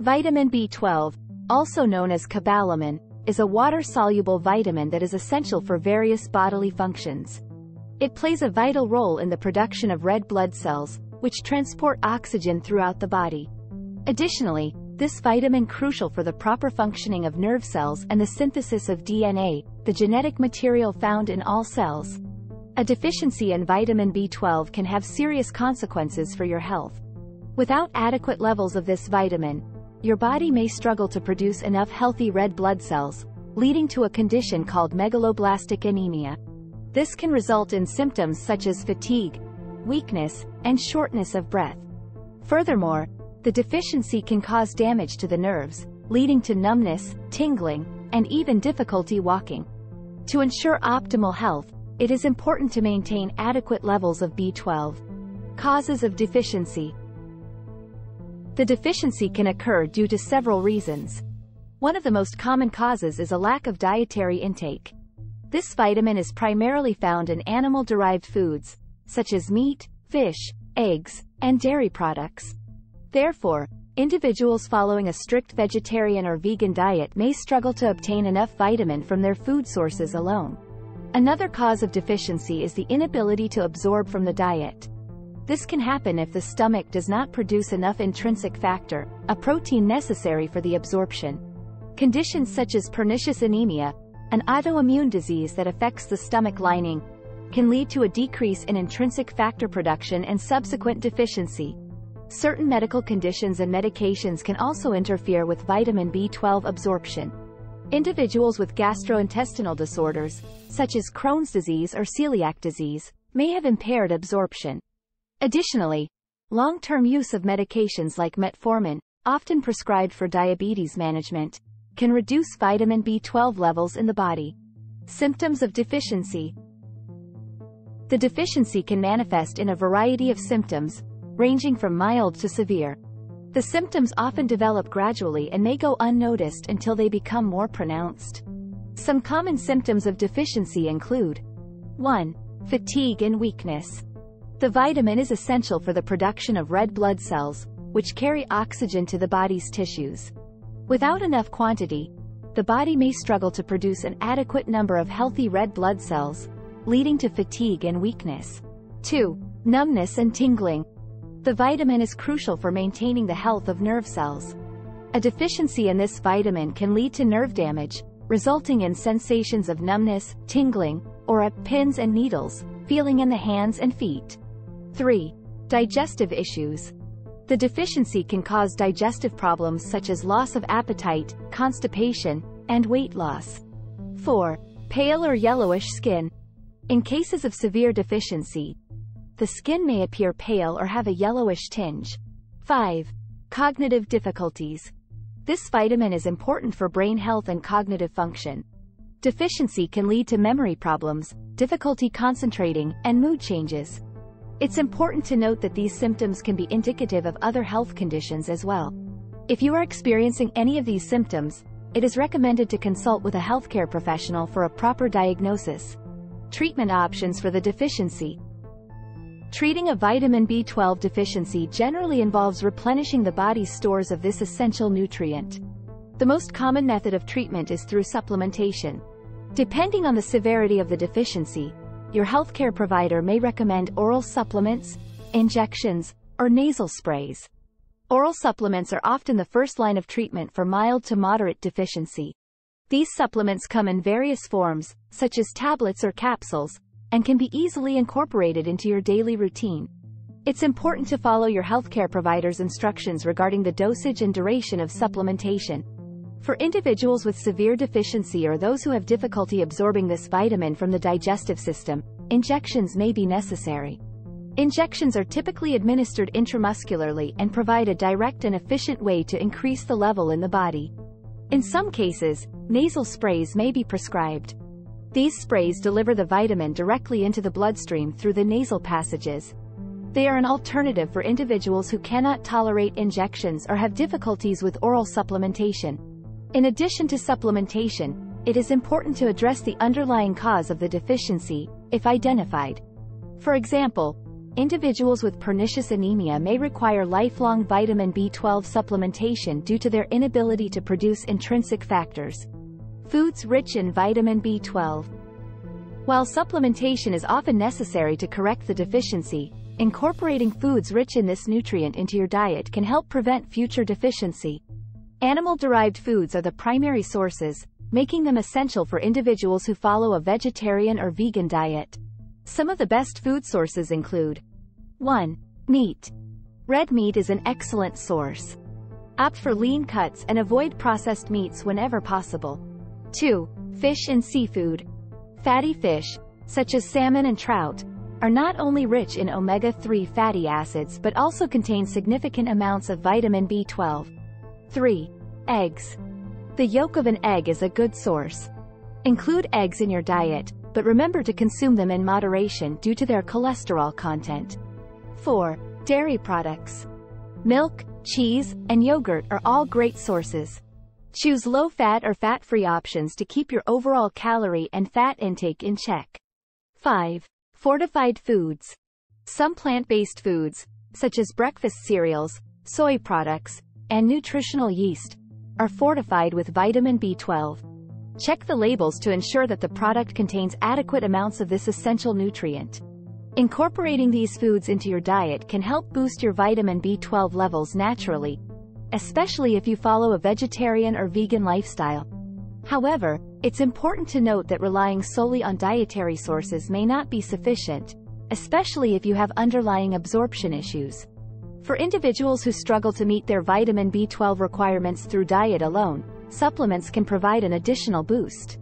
Vitamin B12, also known as cobalamin, is a water-soluble vitamin that is essential for various bodily functions. It plays a vital role in the production of red blood cells, which transport oxygen throughout the body. Additionally, this vitamin is crucial for the proper functioning of nerve cells and the synthesis of DNA, the genetic material found in all cells. A deficiency in vitamin B12 can have serious consequences for your health. Without adequate levels of this vitamin, your body may struggle to produce enough healthy red blood cells, leading to a condition called megaloblastic anemia. This can result in symptoms such as fatigue, weakness, and shortness of breath. Furthermore, the deficiency can cause damage to the nerves, leading to numbness, tingling, and even difficulty walking. To ensure optimal health, it is important to maintain adequate levels of B12. Causes of deficiency the deficiency can occur due to several reasons. One of the most common causes is a lack of dietary intake. This vitamin is primarily found in animal-derived foods, such as meat, fish, eggs, and dairy products. Therefore, individuals following a strict vegetarian or vegan diet may struggle to obtain enough vitamin from their food sources alone. Another cause of deficiency is the inability to absorb from the diet. This can happen if the stomach does not produce enough intrinsic factor, a protein necessary for the absorption. Conditions such as pernicious anemia, an autoimmune disease that affects the stomach lining, can lead to a decrease in intrinsic factor production and subsequent deficiency. Certain medical conditions and medications can also interfere with vitamin B12 absorption. Individuals with gastrointestinal disorders, such as Crohn's disease or celiac disease, may have impaired absorption. Additionally, long-term use of medications like metformin, often prescribed for diabetes management, can reduce vitamin B12 levels in the body. Symptoms of deficiency The deficiency can manifest in a variety of symptoms, ranging from mild to severe. The symptoms often develop gradually and may go unnoticed until they become more pronounced. Some common symptoms of deficiency include 1. Fatigue and weakness. The vitamin is essential for the production of red blood cells, which carry oxygen to the body's tissues. Without enough quantity, the body may struggle to produce an adequate number of healthy red blood cells, leading to fatigue and weakness. 2. Numbness and tingling. The vitamin is crucial for maintaining the health of nerve cells. A deficiency in this vitamin can lead to nerve damage, resulting in sensations of numbness, tingling, or a pins and needles, feeling in the hands and feet. 3. Digestive issues. The deficiency can cause digestive problems such as loss of appetite, constipation, and weight loss. 4. Pale or yellowish skin. In cases of severe deficiency, the skin may appear pale or have a yellowish tinge. 5. Cognitive difficulties. This vitamin is important for brain health and cognitive function. Deficiency can lead to memory problems, difficulty concentrating, and mood changes. It's important to note that these symptoms can be indicative of other health conditions as well. If you are experiencing any of these symptoms, it is recommended to consult with a healthcare professional for a proper diagnosis. Treatment options for the deficiency. Treating a vitamin B12 deficiency generally involves replenishing the body's stores of this essential nutrient. The most common method of treatment is through supplementation. Depending on the severity of the deficiency, your healthcare provider may recommend oral supplements, injections, or nasal sprays. Oral supplements are often the first line of treatment for mild to moderate deficiency. These supplements come in various forms, such as tablets or capsules, and can be easily incorporated into your daily routine. It's important to follow your healthcare provider's instructions regarding the dosage and duration of supplementation. For individuals with severe deficiency or those who have difficulty absorbing this vitamin from the digestive system, injections may be necessary. Injections are typically administered intramuscularly and provide a direct and efficient way to increase the level in the body. In some cases, nasal sprays may be prescribed. These sprays deliver the vitamin directly into the bloodstream through the nasal passages. They are an alternative for individuals who cannot tolerate injections or have difficulties with oral supplementation. In addition to supplementation, it is important to address the underlying cause of the deficiency, if identified. For example, individuals with pernicious anemia may require lifelong vitamin B12 supplementation due to their inability to produce intrinsic factors. Foods rich in vitamin B12. While supplementation is often necessary to correct the deficiency, incorporating foods rich in this nutrient into your diet can help prevent future deficiency. Animal-derived foods are the primary sources, making them essential for individuals who follow a vegetarian or vegan diet. Some of the best food sources include 1. Meat. Red meat is an excellent source. Opt for lean cuts and avoid processed meats whenever possible. 2. Fish and seafood. Fatty fish, such as salmon and trout, are not only rich in omega-3 fatty acids but also contain significant amounts of vitamin B12. 3. Eggs. The yolk of an egg is a good source. Include eggs in your diet, but remember to consume them in moderation due to their cholesterol content. 4. Dairy products. Milk, cheese, and yogurt are all great sources. Choose low-fat or fat-free options to keep your overall calorie and fat intake in check. 5. Fortified foods. Some plant-based foods, such as breakfast cereals, soy products, and nutritional yeast, are fortified with vitamin B12. Check the labels to ensure that the product contains adequate amounts of this essential nutrient. Incorporating these foods into your diet can help boost your vitamin B12 levels naturally, especially if you follow a vegetarian or vegan lifestyle. However, it's important to note that relying solely on dietary sources may not be sufficient, especially if you have underlying absorption issues. For individuals who struggle to meet their vitamin B12 requirements through diet alone, supplements can provide an additional boost.